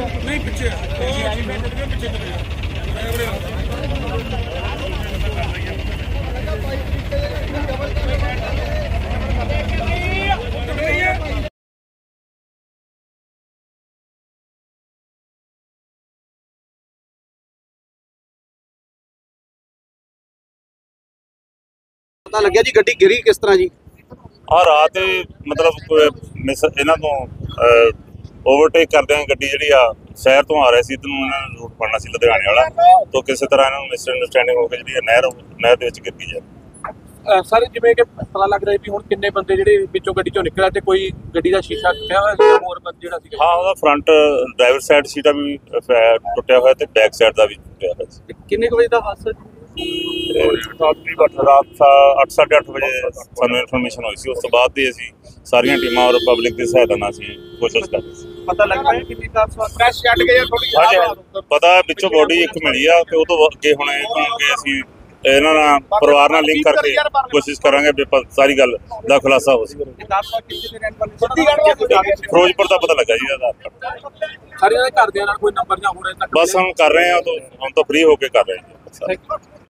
ਨਹੀਂ ਪਿੱਛੇ ਉਹ ਜੀ ਮੈਂ ਪਿੱਛੇ ਪਤਾ ਲੱਗਿਆ ਜੀ ਗੱਡੀ ਗਿਰੀ ਕਿਸ ਤਰ੍ਹਾਂ ਜੀ? ਆ ਰਾਤ ਮਤਲਬ ਮਿਸ ਇਹਨਾਂ ਤੋਂ ਓਵਰਟੇਕ ਕਰਦਿਆਂ ਗੱਡੀ ਜਿਹੜੀ ਆ ਸ਼ਹਿਰ ਤੋਂ ਆ ਰਹੀ ਸੀ ਤੇ ਇਹਨਾਂ ਨੇ ਰੂਟ ਫੜਨਾ ਸੀ ਲੁਧਿਆਣੇ ਵਾਲਾ ਤੋਂ ਕਿਸੇ ਤਰ੍ਹਾਂ ਇਹਨਾਂ ਨੂੰ ਮਿਸ ਅੰਡਰਸਟੈਂਡਿੰਗ ਹੋ ਕੇ ਜਿਹੜੀ ਇਹ ਨਹਿਰ ਨਹਿਰ ਦੇ ਵਿੱਚ ਗਿਰ ਗਈ ਹੈ ਸਰ ਜਿਵੇਂ ਕਿ ਪਤਾ ਲੱਗ ਰਿਹਾ ਵੀ ਹੁਣ ਕਿੰਨੇ ਬੰਦੇ ਜਿਹੜੇ ਵਿੱਚੋਂ ਗੱਡੀ ਚੋਂ ਨਿਕਲਿਆ ਤੇ ਕੋਈ ਗੱਡੀ ਦਾ ਸ਼ੀਸ਼ਾ ਟੁੱਟਿਆ ਹੋਇਆ ਸੀ ਜਾਂ ਹੋਰ ਬੰਦ ਜਿਹੜਾ ਸੀ ਹਾਂ ਉਹਦਾ ਫਰੰਟ ਡਰਾਈਵਰ ਸਾਈਡ ਸੀਟਾ ਵੀ ਟੁੱਟਿਆ ਹੋਇਆ ਤੇ ਬੈਕ ਸਾਈਡ ਦਾ ਵੀ ਟੁੱਟਿਆ ਹੋਇਆ ਸੀ। ਕਿੰਨੇ ਵਜੇ ਦਾ ਹਾਦਸਾ ਰਾਤ 8:30 ਵਜੇ ਸਾਨੂੰ ਇਨਫੋਰਮੇਸ਼ਨ ਹੋਈ ਸੀ ਉਸ ਤੋਂ ਬਾਅਦ ਹੀ ਅਸੀਂ ਸਾਰੀਆਂ ਟੀਮਾਂ ਔਰ ਪਬਲਿਕ ਦੀ ਸਹਾਇਤਾ ਨਾਲ ਅਸੀਂ ਕੋਸ਼ਿਸ਼ ਕਰ ਰਹੇ ਸੀ। ਪਤਾ ਲੱਗ ਪਾਇਆ ਕਿੰਨੀ ਸਵਾਰ ਕ੍ਰੈਸ਼ ਛੱਡ ਗਏ ਥੋੜੀ ਹਾਂਜੀ ਪਤਾ ਹੈ ਵਿੱਚੋਂ ਬੋਡੀ ਇੱਕ ਮਿਲੀ ਆ ਤੇ ਉਹ ਤੋਂ ਅੱਗੇ ਹੁਣ ਇਹ ਕਿ ਅਸੀਂ ਇਹਨਾਂ ਨਾਲ ਪਰਿਵਾਰ ਨਾਲ ਲਿੰਕ ਕਰਕੇ ਕੋਸ਼ਿਸ਼ ਕਰਾਂਗੇ ਵੀ ਸਾਰੀ ਗੱਲ ਦਾ ਖੁਲਾਸਾ ਹੋ ਸਕੇ। ਦੇ ਫਿਰੋਜ਼ਪੁਰ ਦਾ ਪਤਾ ਲੱਗਾ ਜੀ ਇਹਦਾ ਸਾਰੇ ਦੇ ਘਰਦਿਆਂ ਨਾਲ ਕੋਈ ਨੰਬਰ ਜਾਂ ਹੋਰ ਬਸ ਹੁਣ ਕਰ ਰਹੇ ਹਾਂ ਤਾਂ ਹੁਣ ਤਾਂ ਫ੍ਰੀ ਹੋ ਕੇ ਕਰ ਰਹੇ ਹਾਂ